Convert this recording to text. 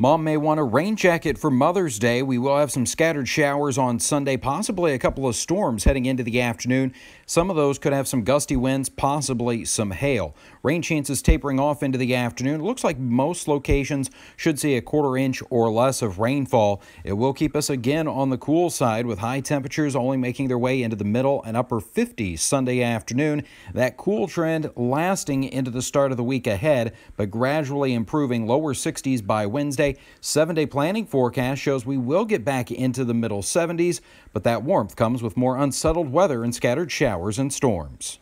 Mom may want a rain jacket for Mother's Day. We will have some scattered showers on Sunday, possibly a couple of storms heading into the afternoon. Some of those could have some gusty winds, possibly some hail. Rain chances tapering off into the afternoon. It looks like most locations should see a quarter inch or less of rainfall. It will keep us again on the cool side with high temperatures only making their way into the middle and upper 50s Sunday afternoon. That cool trend lasting into the start of the week ahead, but gradually improving lower 60s by Wednesday. Seven day planning forecast shows we will get back into the middle 70s, but that warmth comes with more unsettled weather and scattered showers and storms.